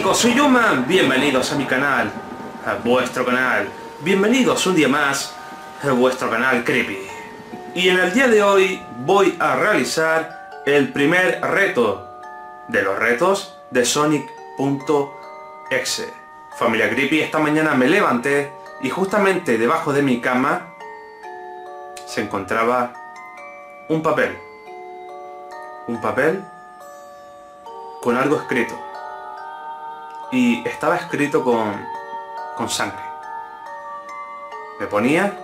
chicos, soy Yuma, bienvenidos a mi canal, a vuestro canal, bienvenidos un día más a vuestro canal Creepy. Y en el día de hoy voy a realizar el primer reto de los retos de Sonic.exe. Familia Creepy, esta mañana me levanté y justamente debajo de mi cama se encontraba un papel. Un papel con algo escrito y estaba escrito con, con sangre. Me ponía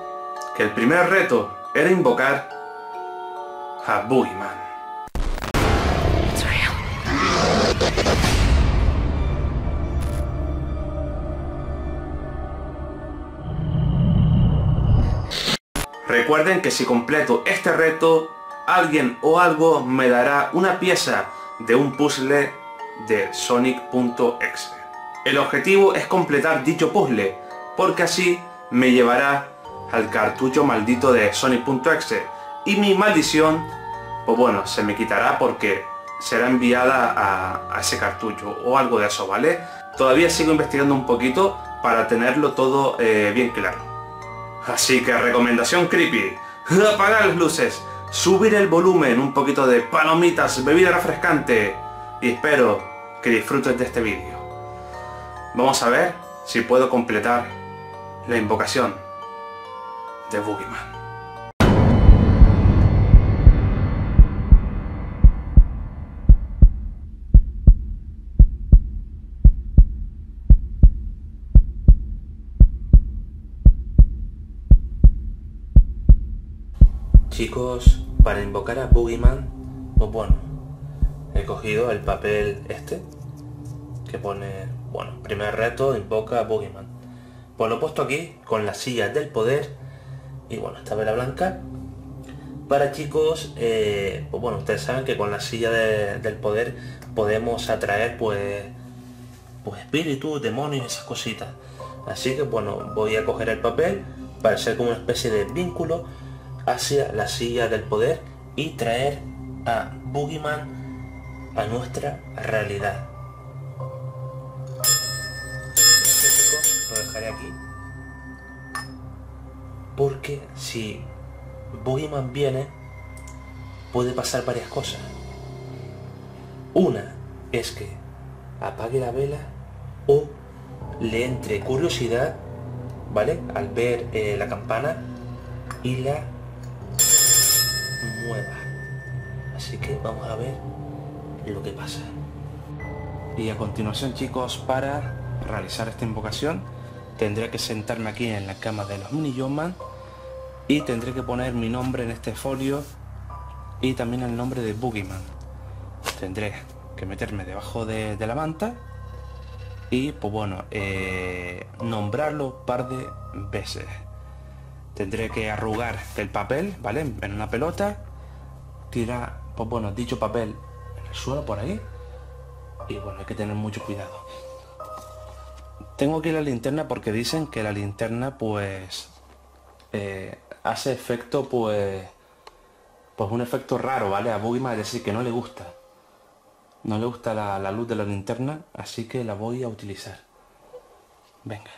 que el primer reto era invocar a Boogeyman. Recuerden que si completo este reto, alguien o algo me dará una pieza de un puzzle de Sonic.exe. El objetivo es completar dicho puzzle, porque así me llevará al cartucho maldito de Sonic.exe y mi maldición, pues bueno, se me quitará porque será enviada a, ese cartucho o algo de eso, ¿vale? Todavía sigo investigando un poquito para tenerlo todo eh, bien claro. Así que recomendación creepy, apagar las luces, subir el volumen, un poquito de palomitas, bebida refrescante y espero que disfrutes de este vídeo. Vamos a ver si puedo completar la invocación de Boogeyman. Chicos, para invocar a Boogeyman, pues bueno, he cogido el papel este, que pone, bueno, primer reto, invoca a Boogeyman. Pues lo he puesto aquí, con la silla del poder, y bueno, esta vela blanca. Para chicos, eh, pues bueno, ustedes saben que con la silla del poder podemos atraer pues, pues espíritus, demonios, esas cositas. Así que bueno, voy a coger el papel para ser como una especie de vínculo hacia la silla del poder y traer a Boogeyman a nuestra realidad. Dejaré aquí. Porque si Boogeyman viene, puede pasar varias cosas. Una es que apague la vela o le entre curiosidad, ¿vale? Al ver eh, la campana y la mueva. Así que vamos a ver lo que pasa. Y a continuación chicos, para realizar esta invocación, tendré que sentarme aquí en la cama de los mini Man y tendré que poner mi nombre en este folio y también el nombre de Boogeyman. Tendré que meterme debajo de, la manta y pues bueno, eh, nombrarlo par de veces. Tendré que arrugar el papel, ¿vale? En una pelota tira, pues bueno, dicho papel en el suelo por ahí. Y bueno, hay que tener mucho cuidado. Tengo aquí la linterna porque dicen que la linterna pues eh, hace efecto pues pues un efecto raro, ¿vale? A Boogeyman es decir que no le gusta. No le gusta la luz de la linterna, así que la voy a utilizar. Venga.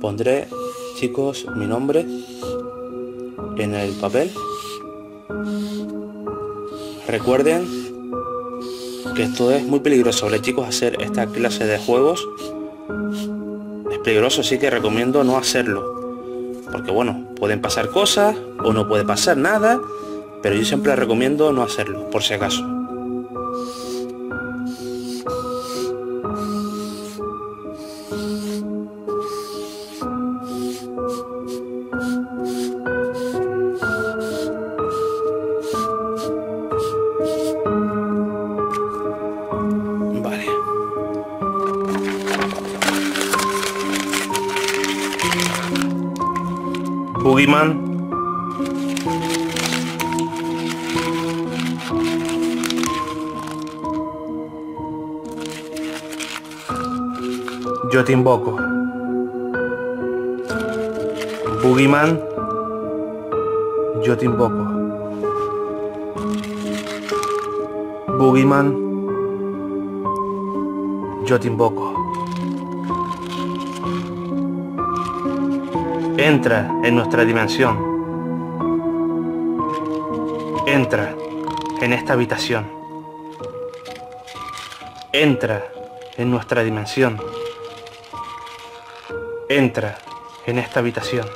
Pondré, chicos, mi nombre en el papel Recuerden que esto es muy peligroso, ¿vale chicos? Hacer esta clase de juegos es peligroso, así que recomiendo no hacerlo. Porque bueno, pueden pasar cosas o no puede pasar nada, pero yo siempre recomiendo no hacerlo, por si acaso. Boogeyman. Yo te invoco. Boogeyman. Yo te invoco. Boogeyman. yo te invoco. Entra en nuestra dimensión. Entra en esta habitación. Entra en nuestra dimensión. Entra en esta habitación.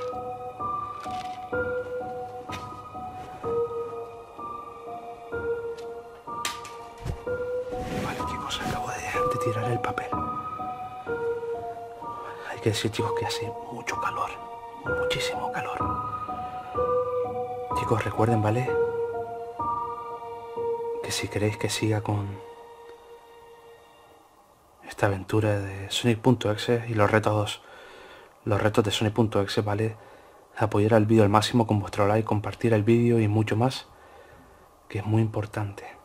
Vale chicos, acabo de, tirar el papel. Hay que decir chicos que hace mucho calor, muchísimo calor. Chicos, recuerden, ¿vale? Que si queréis que siga con esta aventura de Sonic.exe y los retos los retos de Sony.exe, ¿vale? Apoyar al vídeo al máximo con vuestro like, compartir el vídeo y mucho más, que es muy importante.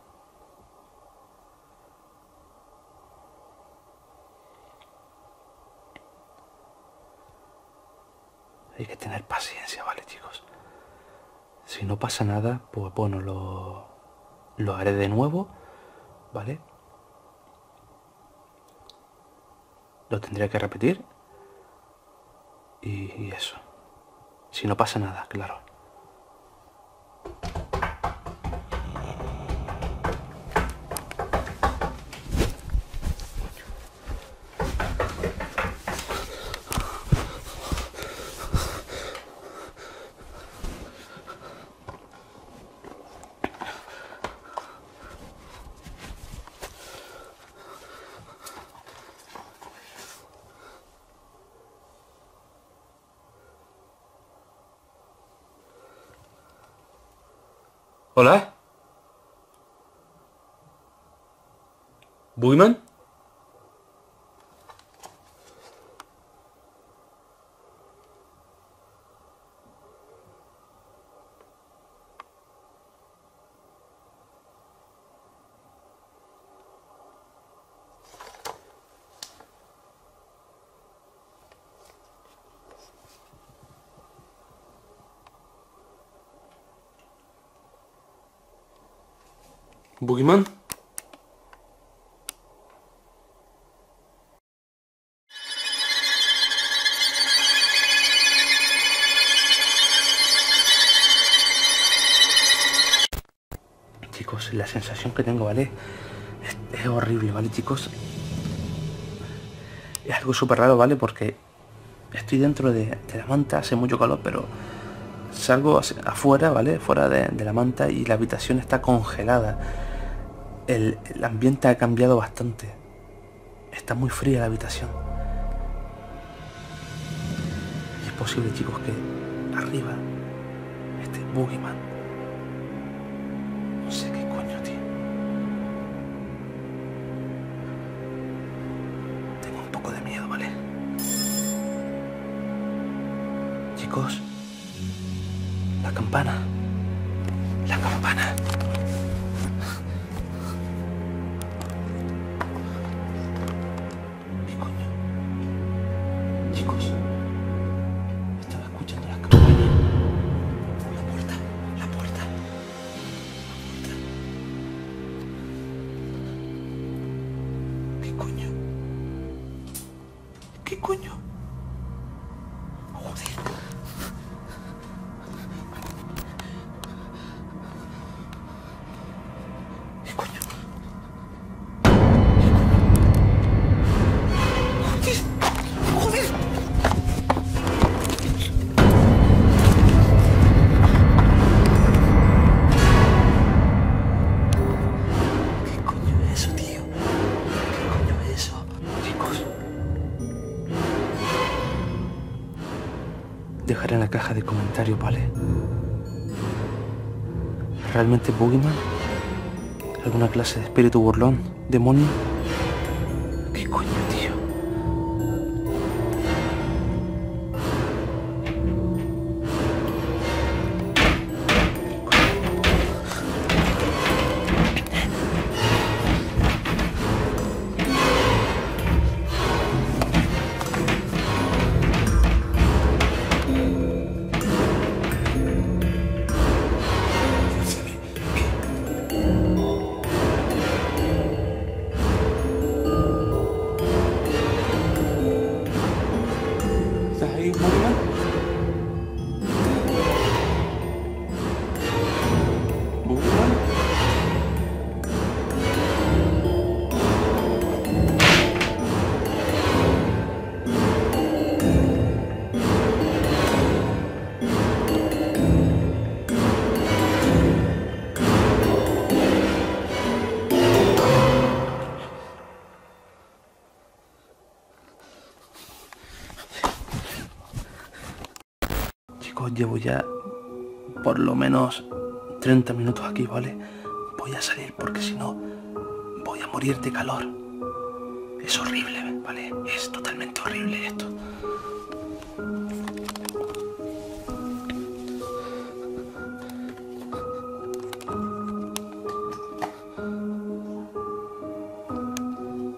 Hay que tener paciencia, ¿vale, chicos? Si no pasa nada, pues bueno, lo, lo haré de nuevo, ¿vale? Lo tendría que repetir y, eso. Si no pasa nada, claro. Hola? Buiman? Boogeyman? Chicos, la sensación que tengo, ¿vale? Es, horrible, ¿vale, chicos? Es algo súper raro, ¿vale? Porque estoy dentro de, de la manta, hace mucho calor, pero salgo afuera, ¿vale? Fuera de, la manta y la habitación está congelada. El, ambiente ha cambiado bastante. Está muy fría la habitación. Y es posible, chicos, que arriba este Boogeyman. Chicos. ¿Realmente Boogeyman? ¿Alguna clase de espíritu burlón? ¿Demonio? ¿Qué coño, llevo ya por lo menos 30 minutos aquí, ¿vale? Voy a salir porque si no voy a morir de calor. Es horrible, ¿vale? Es totalmente horrible esto.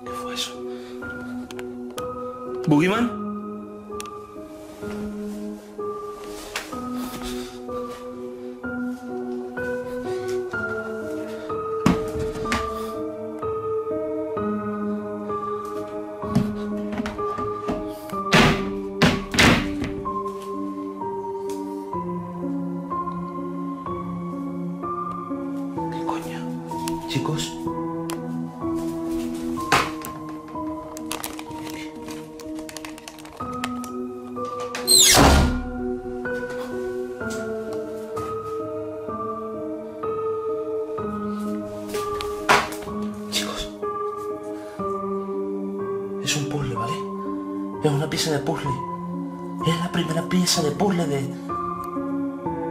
¿Qué fue eso? ¿Boogeyman? ¿Qué Es un puzzle, ¿vale? Es una pieza de puzzle. Es la primera pieza de puzzle de,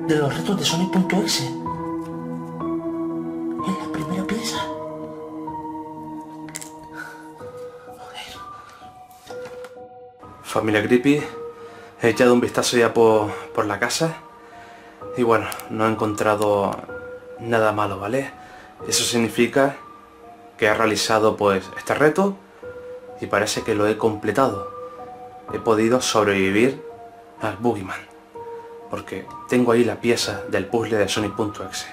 de los retos de Sonic.exe. Es la primera pieza. Familia Creepy, he echado un vistazo ya por, por la casa y bueno, no he encontrado nada malo, ¿vale? Eso significa que he realizado pues este reto y parece que lo he completado. He podido sobrevivir al Boogeyman porque tengo ahí la pieza del puzzle de Sonic.exe.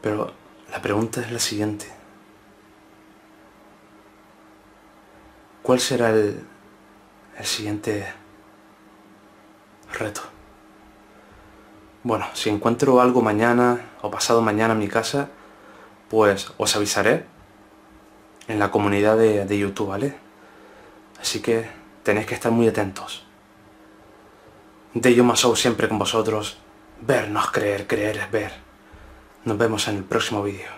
Pero la pregunta es la siguiente. ¿Cuál será el, el siguiente reto? Bueno, si encuentro algo mañana o pasado mañana en mi casa, pues os avisaré en la comunidad de, de YouTube, ¿vale? Así que tenéis que estar muy atentos. De yo más siempre con vosotros. Ver no es creer, creer es ver. Nos vemos en el próximo vídeo.